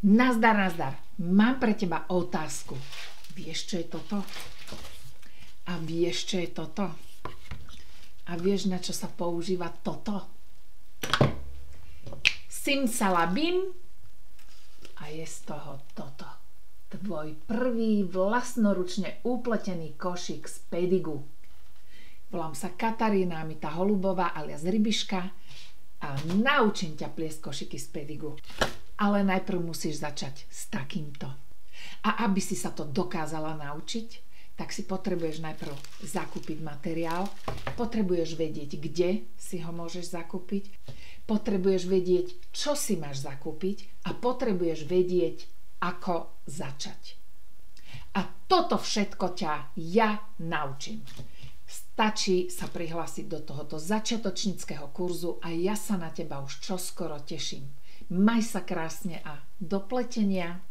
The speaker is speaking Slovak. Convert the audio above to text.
Nazdar, nazdar. Mám pre teba otázku. Vieš, čo je toto? A vieš, čo je toto? A vieš, na čo sa používa toto? Simsalabim a je z toho toto. Tvoj prvý vlastnoručne upletený košík z pedigu. Volám sa Katarína Amita Holubová alias Rybiška a naučím ťa pliesť košiky z pedigu. Ale najprv musíš začať s takýmto. A aby si sa to dokázala naučiť, tak si potrebuješ najprv zakúpiť materiál, potrebuješ vedieť, kde si ho môžeš zakúpiť, potrebuješ vedieť, čo si máš zakúpiť a potrebuješ vedieť, ako začať. A toto všetko ťa ja naučím. Stačí sa prihlásiť do tohoto začiatočníckého kurzu a ja sa na teba už čoskoro teším. Maj sa krásne a do pletenia.